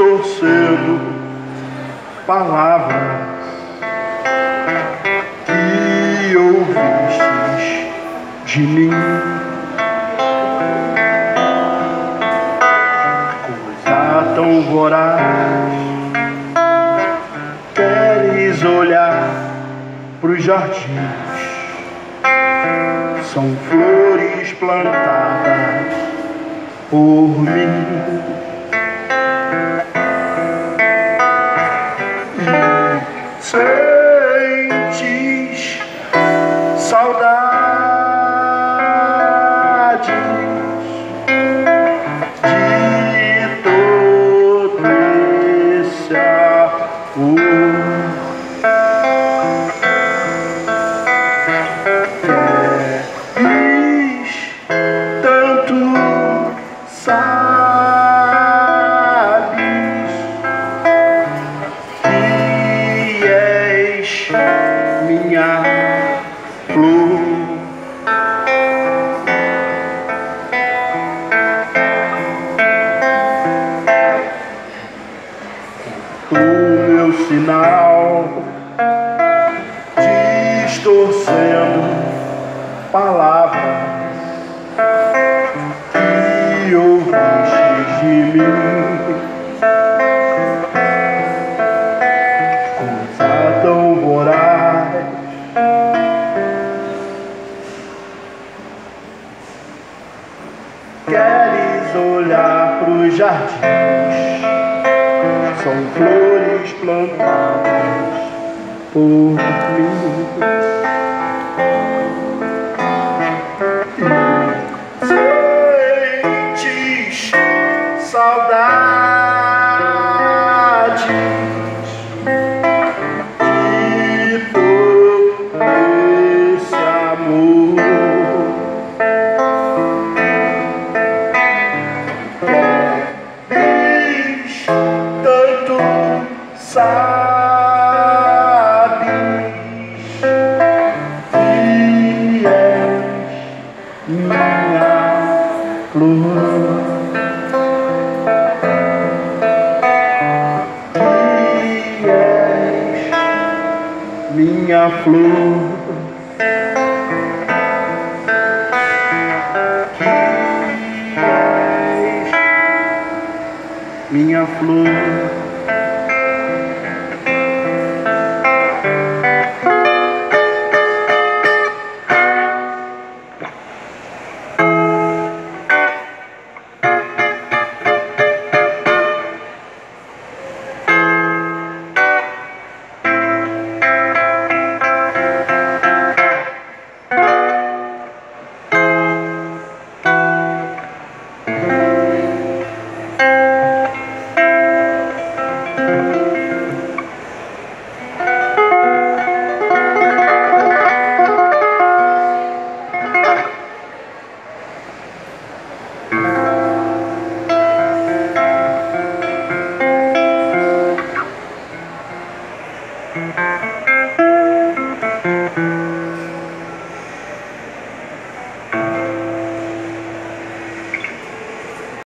Distorcendo palavras que ouvistes de mim. Coisa tão voraz, queres olhar pros jardins são flores plantadas por mim. Thank you. Minha flor. O meu sinal distorcendo palavras que ouviste de mim. Jardins São flores plantadas por mim Que és minha flor. Minha flor.